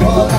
Well,